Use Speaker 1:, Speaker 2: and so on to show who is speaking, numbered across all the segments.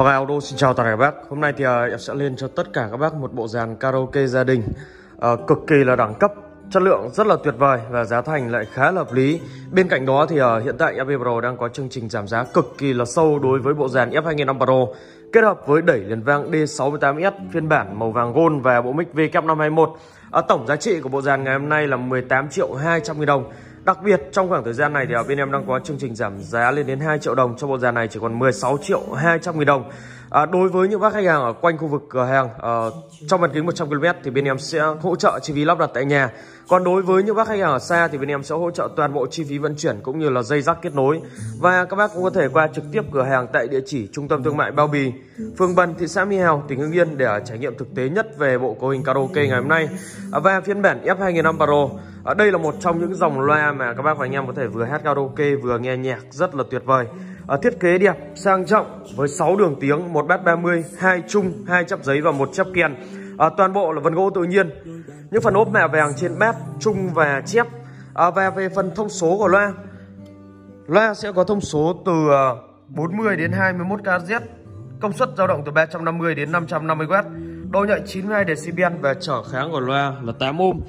Speaker 1: Vâng, Hoàng Auto xin chào tất cả các bác. Hôm nay thì à, em sẽ lên cho tất cả các bác một bộ dàn karaoke gia đình à, Cực kỳ là đẳng cấp Chất lượng rất là tuyệt vời và giá thành lại khá là hợp lý. Bên cạnh đó thì à, hiện tại FB Pro đang có chương trình giảm giá cực kỳ là sâu đối với bộ dàn F2005 Pro Kết hợp với đẩy liền vang D68S phiên bản màu vàng gold và bộ mic VK521 à, Tổng giá trị của bộ dàn ngày hôm nay là 18 triệu 200 nghìn đồng. Đặc biệt, trong khoảng thời gian này thì bên em đang có chương trình giảm giá lên đến 2 triệu đồng, cho bộ dàn này chỉ còn 16 triệu 200 nghìn đồng. À, đối với những bác khách hàng ở quanh khu vực cửa hàng à, trong bán kính 100 km thì bên em sẽ hỗ trợ chi phí lắp đặt tại nhà. Còn đối với những bác khách hàng ở xa thì bên em sẽ hỗ trợ toàn bộ chi phí vận chuyển cũng như là dây rắc kết nối. Và các bác cũng có thể qua trực tiếp cửa hàng tại địa chỉ Trung tâm Thương mại Bao Bì, phường Bần, thị xã Mỹ Hào, tỉnh Hưng Yên để à, trải nghiệm thực tế nhất về bộ cấu hình karaoke ngày hôm nay. À, và phiên bản F2005 Pro ở đây là một trong những dòng loa mà các bác và anh em có thể vừa hát karaoke vừa nghe nhạc rất là tuyệt vời ở thiết kế đẹp sang trọng với 6 đường tiếng một bát 30 hai chung hai chắp giấy và một chắp kèn à, ờ, toàn bộ là vân gỗ tự nhiên. Những phần ốp mạ vàng trên bát chung và chép. À, và về phần thông số của loa. Loa sẽ có thông số từ 40 đến 21 kHz công suất dao động từ 350 đến 550W độ nhạy 92 dB và trở kháng của loa là 8 ohm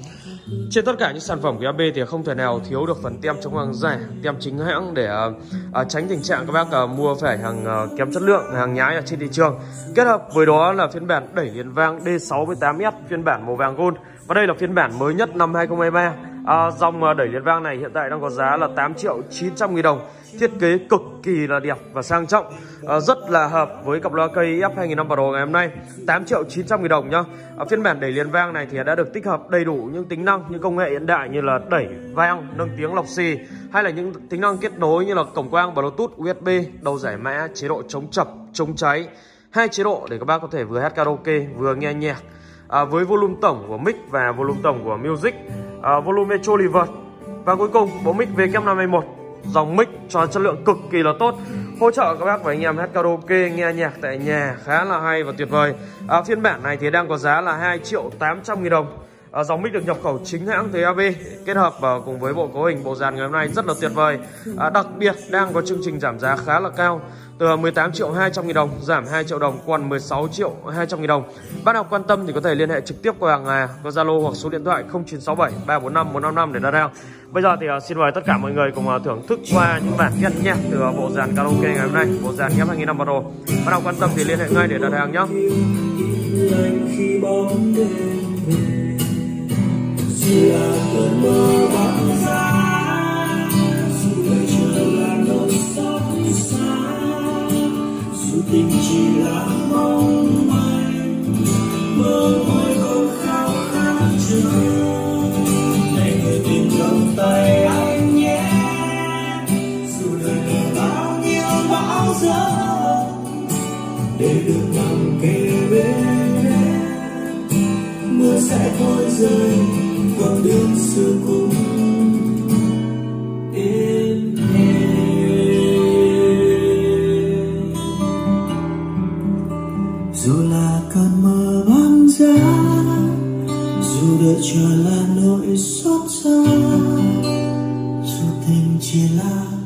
Speaker 1: trên tất cả những sản phẩm của AB thì không thể nào thiếu được phần tem chống hàng giả, tem chính hãng để uh, uh, tránh tình trạng các bác uh, mua phải hàng uh, kém chất lượng, hàng nhái ở trên thị trường. Kết hợp với đó là phiên bản đẩy liền vang D68S phiên bản màu vàng gold và đây là phiên bản mới nhất năm 2023. À, dòng đẩy liền vang này hiện tại đang có giá là 8 triệu 900 nghìn đồng thiết kế cực kỳ là đẹp và sang trọng à, rất là hợp với cặp loa cây F2005 Pro ngày hôm nay. 8 triệu 900 nghìn đồng nhá. À, phiên bản đẩy liền vang này thì đã được tích hợp đầy đủ những tính năng những công nghệ hiện đại như là đẩy vang nâng tiếng lọc xì hay là những tính năng kết nối như là cổng quang Bluetooth USB đầu giải mã chế độ chống chập chống cháy. Hai chế độ để các bác có thể vừa hát karaoke vừa nghe nhạc. À, với volume tổng của mic và volume tổng của music. À, volume metro reverb và cuối cùng bộ mic VK521 dòng mic cho chất lượng cực kỳ là tốt. Hỗ trợ các bác và anh em hát karaoke nghe nhạc tại nhà khá là hay và tuyệt vời. À, phiên bản này thì đang có giá là 2 triệu 800 nghìn đồng à, dòng mic được nhập khẩu chính hãng từ AB kết hợp vào cùng với bộ cấu hình bộ dàn ngày hôm nay rất là tuyệt vời. À, đặc biệt đang có chương trình giảm giá khá là cao từ 18 triệu 200 nghìn đồng giảm 2 triệu đồng còn 16 triệu 200 nghìn đồng. Bác nào quan tâm thì có thể liên hệ trực tiếp qua hàng à, qua Zalo hoặc số điện thoại 0967 345 155 để đặt hàng Bây giờ thì uh, xin mời tất cả mọi người cùng uh, thưởng thức qua những bản kết nhé từ uh, bộ dàn karaoke ngày hôm nay bộ dàn ghép 2005 Pro Bác nào quan tâm thì liên hệ ngay để đặt hàng nhé dù là cơn mơ bão giá dù đời chờ là nỗi xót xa dù tình chỉ là mong manh mơ mỏi còn khao khát chờ này người tìm trong tay anh nhé dù đời lừa bao nhiêu bão gió để được nằm kề bên em mưa sẽ thôi rơi con đường xưa cũ. Êm dù là cơn mơ băng giá, dù đợi chờ là nỗi xót xa, dù tình chỉ là